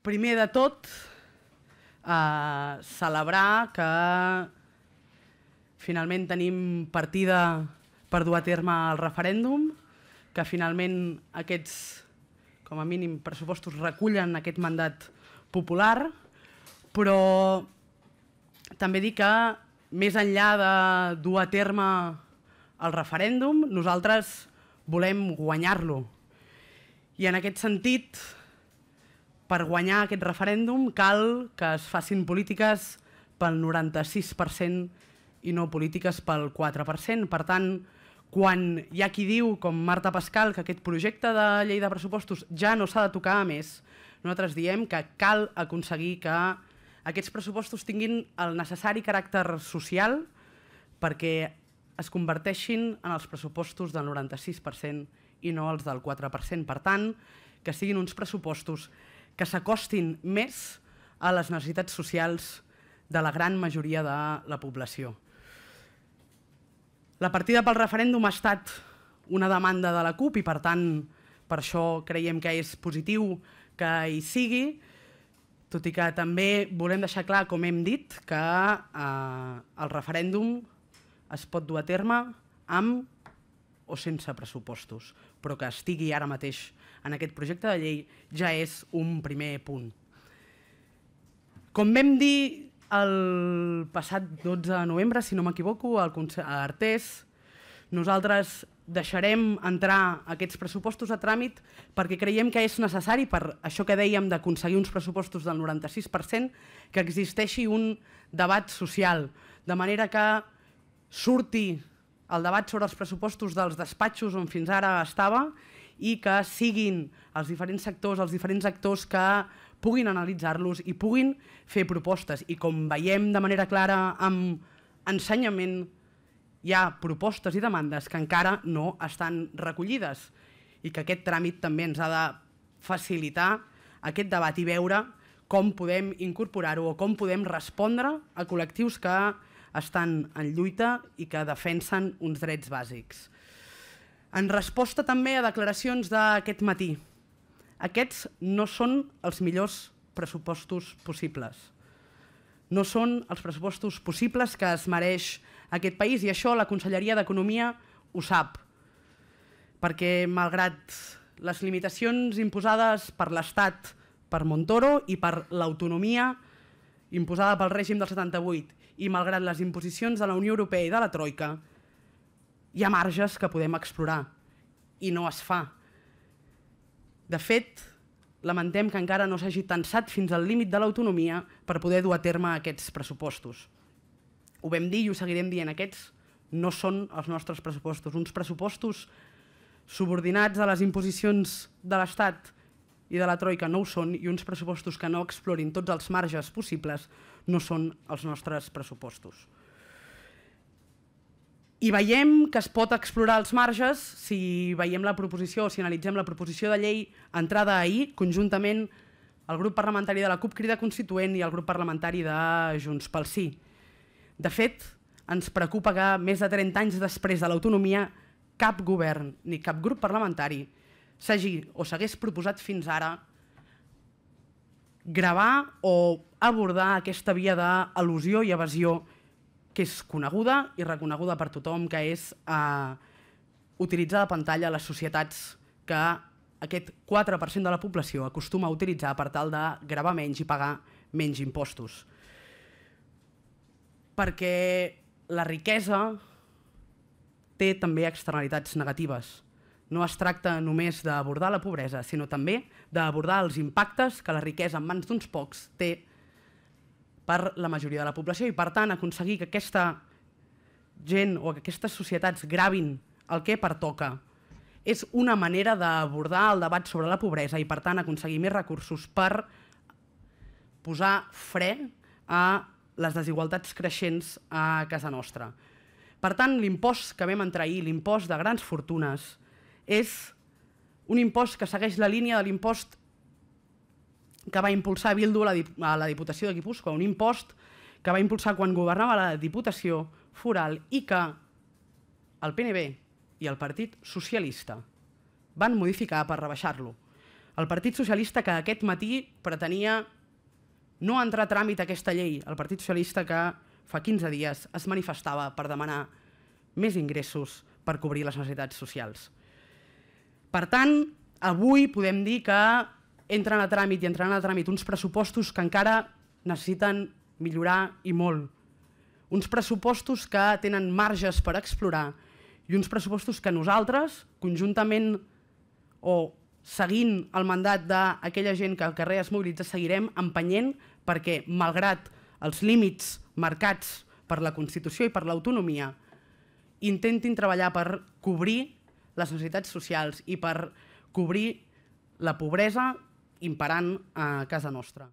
Primer de tot, eh, celebrar que finalment tenim partida per dur a terme el referèndum, que finalment aquests, com a mínim, pressupostos recullen aquest mandat popular, però també dir que més enllà de dur a terme el referèndum, nosaltres volem guanyar-lo. I en aquest sentit, per guanyar aquest referèndum cal que es facin polítiques pel 96% i no polítiques pel 4%. Per tant, quan hi ha qui diu, com Marta Pascal, que aquest projecte de llei de pressupostos ja no s'ha de tocar més, nosaltres diem que cal aconseguir que aquests pressupostos tinguin el necessari caràcter social perquè es converteixin en els pressupostos del 96% i no els del 4%. Per tant, que siguin uns pressupostos que s'acostin més a les necessitats socials de la gran majoria de la població. La partida pel referèndum ha estat una demanda de la CUP i, per tant, per això creiem que és positiu que hi sigui, tot i que també volem deixar clar, com hem dit, que eh, el referèndum es pot dur a terme amb o sense pressupostos, però que estigui ara mateix en aquest projecte de llei ja és un primer punt. Com vam dir el passat 12 de novembre, si no m'equivoco, al Artés, nosaltres deixarem entrar aquests pressupostos a tràmit perquè creiem que és necessari, per això que dèiem d'aconseguir uns pressupostos del 96%, que existeixi un debat social, de manera que surti el debat sobre els pressupostos dels despatxos on fins ara estava i que siguin els diferents sectors, els diferents actors que puguin analitzar-los i puguin fer propostes. I com veiem de manera clara amb ensenyament, hi ha propostes i demandes que encara no estan recollides i que aquest tràmit també ens ha de facilitar aquest debat i veure com podem incorporar-ho o com podem respondre a col·lectius que estan en lluita i que defensen uns drets bàsics. En resposta també a declaracions d'aquest matí, aquests no són els millors pressupostos possibles. No són els pressupostos possibles que es mereix aquest país i això la Conselleria d'Economia ho sap. Perquè malgrat les limitacions imposades per l'Estat per Montoro i per l'autonomia imposada pel règim del 78 i malgrat les imposicions de la Unió Europea i de la Troika, hi ha marges que podem explorar i no es fa de fet, lamentem que encara no s'hagi tensat fins al límit de l'autonomia per poder dur a terme aquests pressupostos. Ho vam dir i ho seguirem dient, aquests no són els nostres pressupostos. Uns pressupostos subordinats a les imposicions de l'Estat i de la Troika no ho són i uns pressupostos que no explorin tots els marges possibles no són els nostres pressupostos. I veiem que es pot explorar els marges si veiem la proposició si analitzem la proposició de llei entrada ahir, conjuntament el grup parlamentari de la CUP Crida Constituent i el grup parlamentari de Junts pel Sí. De fet, ens preocupa que més de 30 anys després de l'autonomia cap govern ni cap grup parlamentari s'hagi o s'hagués proposat fins ara gravar o abordar aquesta via d'al·lusió i evasió que és coneguda i reconeguda per tothom, que és eh, utilitzar la pantalla a les societats que aquest 4% de la població acostuma a utilitzar per tal de gravar menys i pagar menys impostos. Perquè la riquesa té també externalitats negatives. No es tracta només d'abordar la pobresa, sinó també d'abordar els impactes que la riquesa en mans d'uns pocs té per la majoria de la població i, per tant, aconseguir que aquesta gent o que aquestes societats gravin el que pertoca és una manera d'abordar el debat sobre la pobresa i, per tant, aconseguir més recursos per posar fre a les desigualtats creixents a casa nostra. Per tant, l'impost que vam entrar ahir, l'impost de grans fortunes, és un impost que segueix la línia de l'impost que va impulsar Bildu a la, a la Diputació de Guipúscoa, un impost que va impulsar quan governava la Diputació Foral i que el PNB i el Partit Socialista van modificar per rebaixar-lo. El Partit Socialista que aquest matí pretenia no entrar a tràmit aquesta llei. El Partit Socialista que fa 15 dies es manifestava per demanar més ingressos per cobrir les necessitats socials. Per tant, avui podem dir que entren a tràmit i entraran a tràmit uns pressupostos que encara necessiten millorar i molt. Uns pressupostos que tenen marges per explorar i uns pressupostos que nosaltres, conjuntament o seguint el mandat d'aquella gent que al carrer es mobilitza, seguirem empenyent perquè, malgrat els límits marcats per la Constitució i per l'autonomia, intentin treballar per cobrir les necessitats socials i per cobrir la pobresa imperant a casa nostra.